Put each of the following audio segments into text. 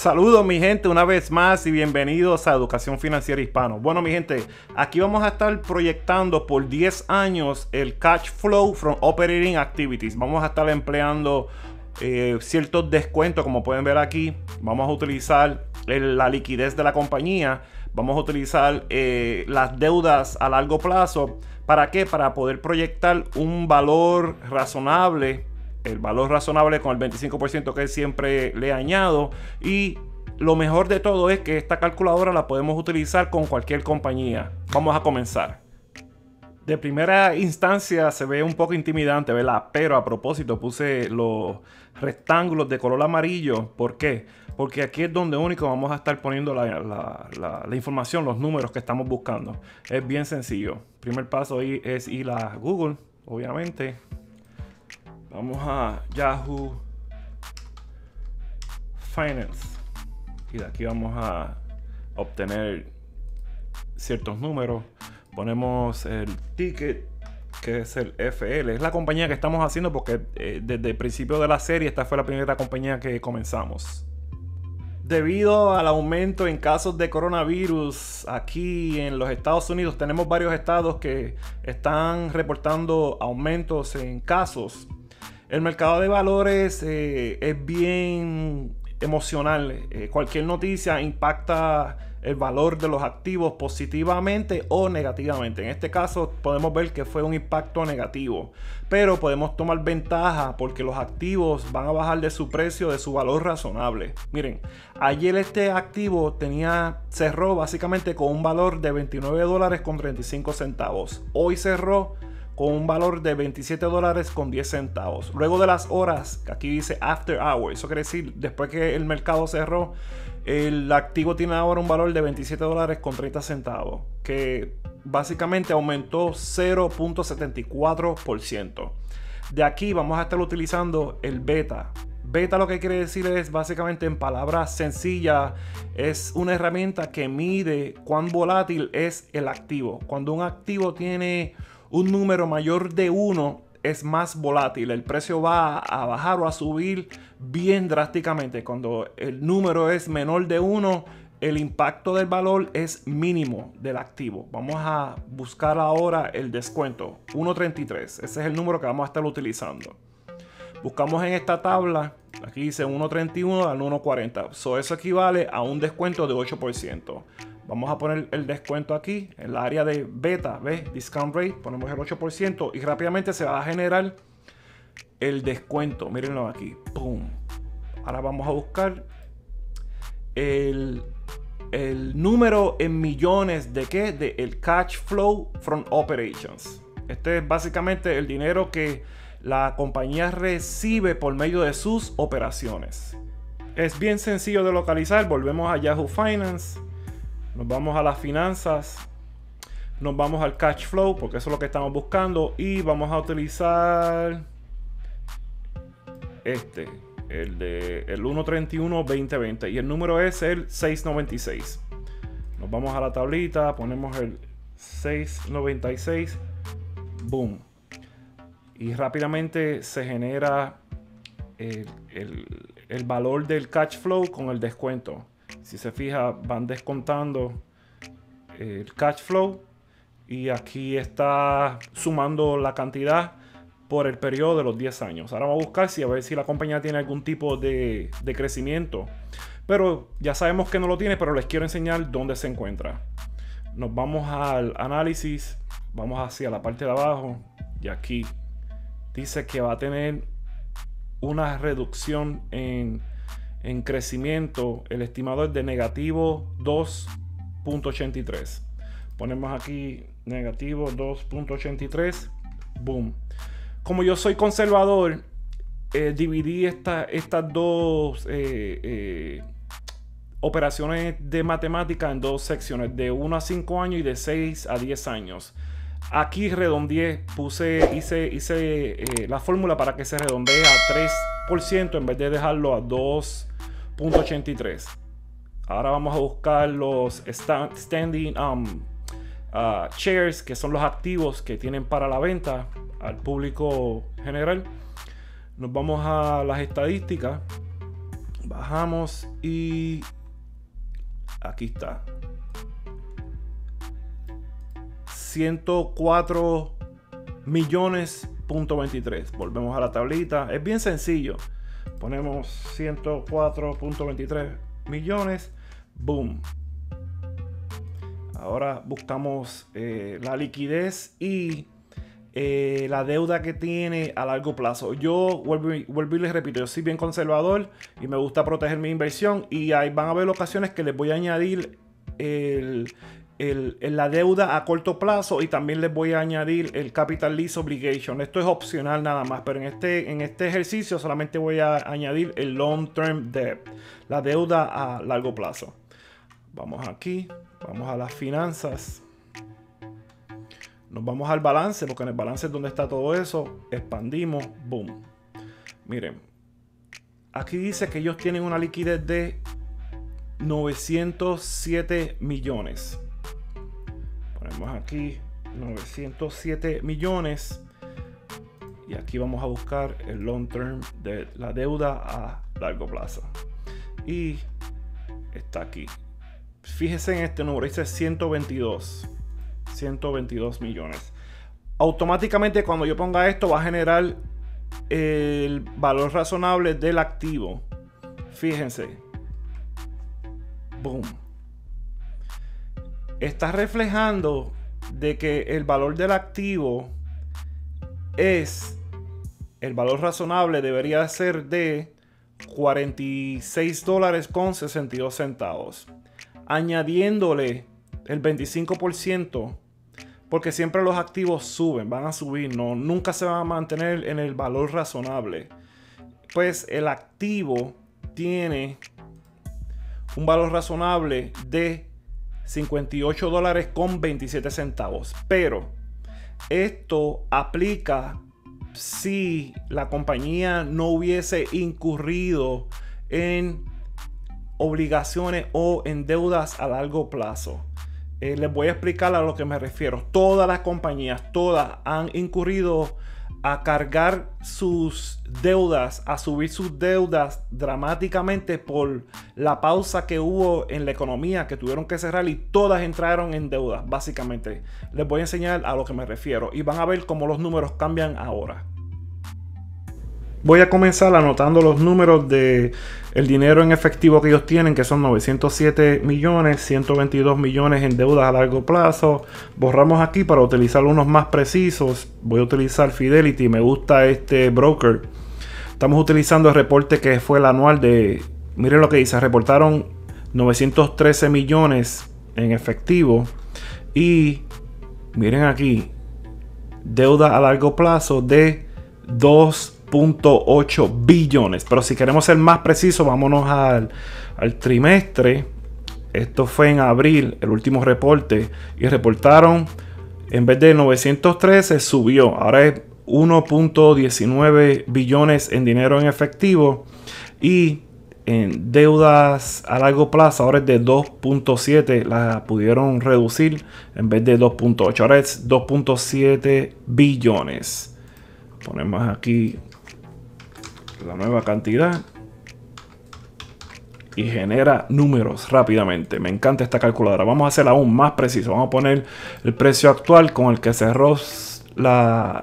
Saludos mi gente una vez más y bienvenidos a Educación Financiera Hispano. Bueno mi gente, aquí vamos a estar proyectando por 10 años el Cash Flow from Operating Activities. Vamos a estar empleando eh, ciertos descuentos como pueden ver aquí. Vamos a utilizar la liquidez de la compañía. Vamos a utilizar eh, las deudas a largo plazo. ¿Para qué? Para poder proyectar un valor razonable el valor razonable con el 25% que siempre le añado y lo mejor de todo es que esta calculadora la podemos utilizar con cualquier compañía. Vamos a comenzar. De primera instancia se ve un poco intimidante, ¿verdad? Pero a propósito puse los rectángulos de color amarillo. ¿Por qué? Porque aquí es donde único vamos a estar poniendo la, la información, los números que estamos buscando. Es bien sencillo. Primer paso es ir a Google, obviamente. Vamos a Yahoo Finance. Y de aquí vamos a obtener ciertos números. Ponemos el ticket que es el FL. Es la compañía que estamos haciendo porque eh, desde el principio de la serie esta fue la primera compañía que comenzamos. Debido al aumento en casos de coronavirus aquí en los Estados Unidos, tenemos varios estados que están reportando aumentos en casos el mercado de valores eh, es bien emocional. Eh, cualquier noticia impacta el valor de los activos positivamente o negativamente. En este caso podemos ver que fue un impacto negativo, pero podemos tomar ventaja porque los activos van a bajar de su precio, de su valor razonable. Miren, ayer este activo tenía cerró básicamente con un valor de 29 dólares con 35 centavos. Hoy cerró con un valor de 27 dólares con 10 centavos. Luego de las horas, aquí dice after hours, eso quiere decir después que el mercado cerró, el activo tiene ahora un valor de 27 dólares con 30 centavos, que básicamente aumentó 0.74%. De aquí vamos a estar utilizando el beta. Beta lo que quiere decir es básicamente en palabras sencillas, es una herramienta que mide cuán volátil es el activo. Cuando un activo tiene un número mayor de 1 es más volátil, el precio va a bajar o a subir bien drásticamente. Cuando el número es menor de 1, el impacto del valor es mínimo del activo. Vamos a buscar ahora el descuento, 1.33. Ese es el número que vamos a estar utilizando. Buscamos en esta tabla, aquí dice 1.31 al 1.40. eso equivale a un descuento de 8%. Vamos a poner el descuento aquí, en la área de beta, ¿ves? Discount rate, ponemos el 8% y rápidamente se va a generar el descuento. Mírenlo aquí. ¡Pum! Ahora vamos a buscar el, número en millones de qué? De el cash flow from operations. Este es básicamente el dinero que la compañía recibe por medio de sus operaciones. Es bien sencillo de localizar. Volvemos a Yahoo Finance nos vamos a las finanzas, nos vamos al cash flow, porque eso es lo que estamos buscando, y vamos a utilizar este, el de el 131-2020, y el número es el 696. Nos vamos a la tablita, ponemos el 696, boom. Y rápidamente se genera el, el valor del cash flow con el descuento. Si se fija, van descontando el cash flow y aquí está sumando la cantidad por el periodo de los 10 años. Ahora vamos a buscar si a ver si la compañía tiene algún tipo de, de crecimiento. Pero ya sabemos que no lo tiene, pero les quiero enseñar dónde se encuentra. Nos vamos al análisis, vamos hacia la parte de abajo y aquí dice que va a tener una reducción en en crecimiento, el estimado es de negativo 2.83. Ponemos aquí negativo 2.83. Boom. Como yo soy conservador, eh, dividí estas dos eh, operaciones de matemática en dos secciones, de 1 a 5 años y de 6 a 10 años. Aquí redondeé, puse, hice, hice la fórmula para que se redondee a 3% en vez de dejarlo a 2.83. Ahora vamos a buscar los standing um, uh, shares, que son los activos que tienen para la venta al público general. Nos vamos a las estadísticas. Bajamos y aquí está. 104 millones punto 23. Volvemos a la tablita. Es bien sencillo. Ponemos 104.23 millones. Boom. Ahora buscamos eh, la liquidez y eh, la deuda que tiene a largo plazo. Yo vuelvo, y les repito, yo soy bien conservador y me gusta proteger mi inversión y ahí van a haber ocasiones que les voy a añadir la deuda a corto plazo y también les voy a añadir el capital lease obligation. Esto es opcional nada más, pero en este, en este ejercicio solamente voy a añadir el long term debt, la deuda a largo plazo. Vamos aquí, vamos a las finanzas. Nos vamos al balance, porque en el balance es donde está todo eso. Expandimos, boom. Miren, aquí dice que ellos tienen una liquidez de 907 millones. Ponemos aquí 907 millones. Y aquí vamos a buscar el long term de la deuda a largo plazo. Y está aquí. Fíjese en este número, dice 122. 122 millones. Automáticamente cuando yo ponga esto va a generar el valor razonable del activo. Fíjense. Boom. Está reflejando de que el valor del activo es el valor razonable debería ser de 46 dólares con 62 centavos añadiéndole el 25%, porque siempre los activos suben, van a subir, no, nunca se van a mantener en el valor razonable. Pues el activo tiene un valor razonable de 58 dólares con 27 centavos. Pero esto aplica si la compañía no hubiese incurrido en obligaciones o en deudas a largo plazo. Eh, les voy a explicar a lo que me refiero. Todas las compañías, todas han incurrido a cargar sus deudas, a subir sus deudas dramáticamente por la pausa que hubo en la economía, que tuvieron que cerrar y todas entraron en deudas, básicamente. Les voy a enseñar a lo que me refiero y van a ver cómo los números cambian ahora. Voy a comenzar anotando los números de el dinero en efectivo que ellos tienen, que son 907 millones, 122 millones en deudas a largo plazo. Borramos aquí para utilizar unos más precisos. Voy a utilizar Fidelity, me gusta este broker. Estamos utilizando el reporte que fue el anual de, miren lo que dice, reportaron 913 millones en efectivo y miren aquí, deuda a largo plazo de 2 .8 billones. Pero si queremos ser más precisos, vámonos al, trimestre. Esto fue en abril, el último reporte. Y reportaron, en vez de 913, subió. Ahora es 1.19 billones en dinero en efectivo. Y en deudas a largo plazo, ahora es de 2.7. La pudieron reducir en vez de 2.8. Ahora es 2.7 billones. Ponemos aquí la nueva cantidad y genera números rápidamente. Me encanta esta calculadora. Vamos a hacer aún más preciso. Vamos a poner el precio actual con el que cerró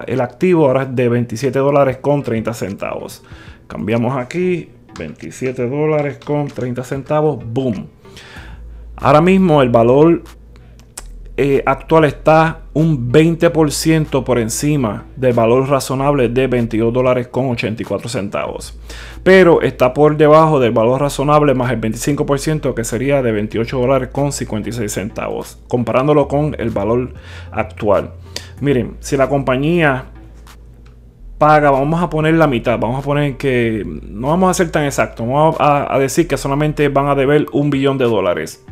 el activo. Ahora es de 27 dólares con 30 centavos. Cambiamos aquí. 27 dólares con 30 centavos. Boom. Ahora mismo el valor eh, actual está un 20% por encima del valor razonable de 22 dólares con 84 centavos. Pero está por debajo del valor razonable más el 25% que sería de 28 dólares con 56 centavos. Comparándolo con el valor actual. Miren, si la compañía paga, vamos a poner la mitad, vamos a poner que no vamos a ser tan exactos, vamos a, a decir que solamente van a deber un billón de dólares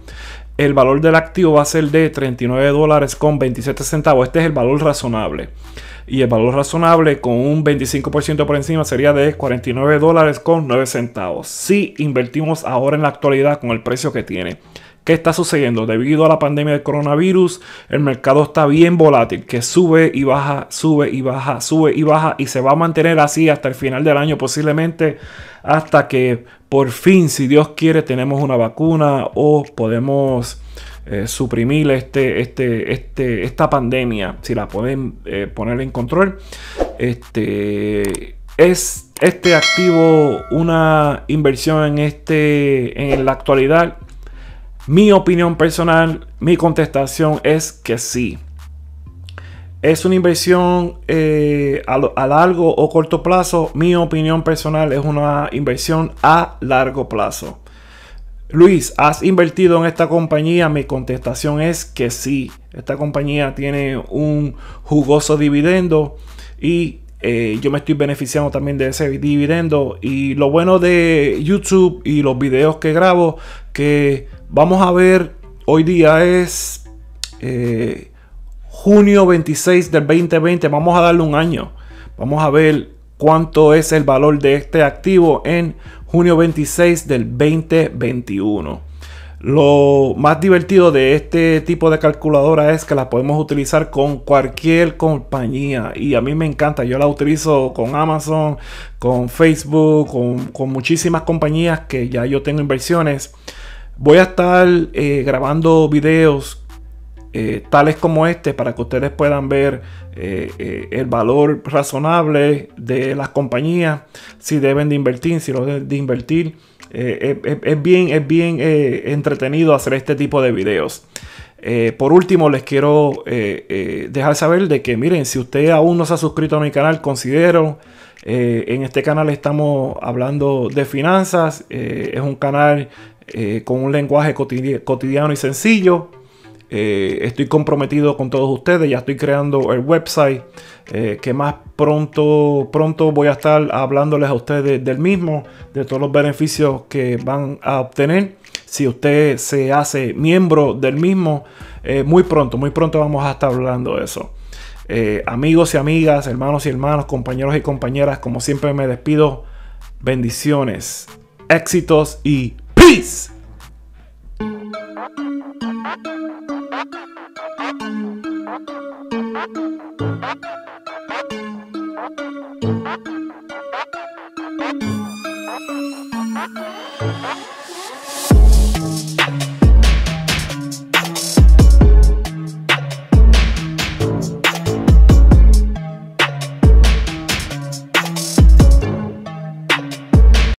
el valor del activo va a ser de 39 dólares con 27 centavos. Este es el valor razonable. Y el valor razonable con un 25% por encima sería de 49 dólares con 9 centavos. Si invertimos ahora en la actualidad con el precio que tiene. ¿Qué está sucediendo? Debido a la pandemia del coronavirus, el mercado está bien volátil, que sube y baja, sube y baja, sube y baja y se va a mantener así hasta el final del año, posiblemente hasta que por fin, si Dios quiere, tenemos una vacuna o podemos eh, suprimir este, este, este, esta pandemia, si la pueden eh, poner en control. Este, ¿Es este activo una inversión en, este, en la actualidad? Mi opinión personal, mi contestación es que sí. ¿Es una inversión eh, a, largo o corto plazo? Mi opinión personal es una inversión a largo plazo. Luis, ¿has invertido en esta compañía? Mi contestación es que sí. Esta compañía tiene un jugoso dividendo y eh, yo me estoy beneficiando también de ese dividendo. Y lo bueno de YouTube y los videos que grabo, que vamos a ver hoy día es eh, junio 26 del 2020. Vamos a darle un año. Vamos a ver cuánto es el valor de este activo en junio 26 del 2021. Lo más divertido de este tipo de calculadora es que la podemos utilizar con cualquier compañía y a mí me encanta. Yo la utilizo con Amazon, con Facebook, con, muchísimas compañías que ya yo tengo inversiones. Voy a estar eh, grabando videos eh, tales como este para que ustedes puedan ver eh, el valor razonable de las compañías, si deben de invertir, si lo deben de invertir. Eh, es, bien, es bien eh, entretenido hacer este tipo de videos. Eh, por último, les quiero dejar saber de que, miren, si usted aún no se ha suscrito a mi canal, considero. en este canal estamos hablando de finanzas. es un canal con un lenguaje cotidiano y sencillo. Eh, estoy comprometido con todos ustedes, ya estoy creando el website eh, que más pronto, pronto voy a estar hablándoles a ustedes del mismo, de todos los beneficios que van a obtener. Si usted se hace miembro del mismo, eh, muy pronto, muy pronto vamos a estar hablando de eso. amigos y amigas, hermanos y hermanos, compañeros y compañeras, como siempre me despido. Bendiciones, éxitos y peace.